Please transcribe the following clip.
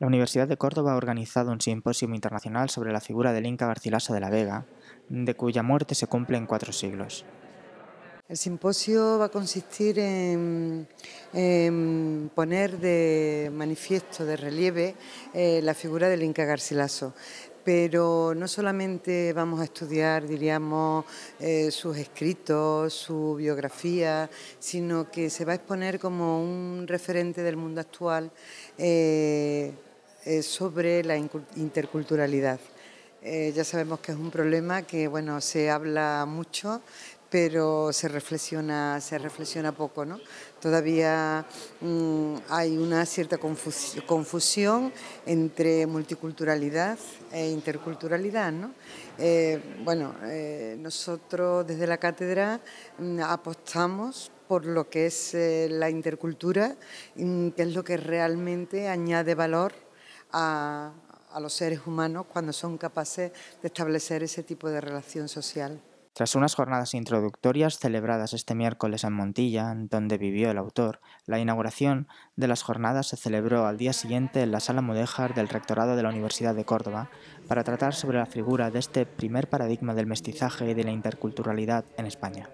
La Universidad de Córdoba ha organizado un simposio internacional sobre la figura del Inca Garcilaso de la Vega, de cuya muerte se cumplen cuatro siglos. El simposio va a consistir en, poner de manifiesto, de relieve, eh, la figura del Inca Garcilaso pero no solamente vamos a estudiar, diríamos, eh, sus escritos, su biografía, sino que se va a exponer como un referente del mundo actual eh, eh, sobre la interculturalidad. ya sabemos que es un problema que bueno se habla mucho, pero se reflexiona, se reflexiona poco, ¿no? Todavía mm, hay una cierta confusión entre multiculturalidad e interculturalidad, ¿no? Eh, bueno, eh, nosotros desde la cátedra mm, apostamos por lo que es eh, la intercultura, mm, que es lo que realmente añade valor a los seres humanos cuando son capaces de establecer ese tipo de relación social. Tras unas jornadas introductorias celebradas este miércoles en Montilla, donde vivió el autor, la inauguración de las jornadas se celebró al día siguiente en la Sala Mudéjar del Rectorado de la Universidad de Córdoba para tratar sobre la figura de este primer paradigma del mestizaje y de la interculturalidad en España.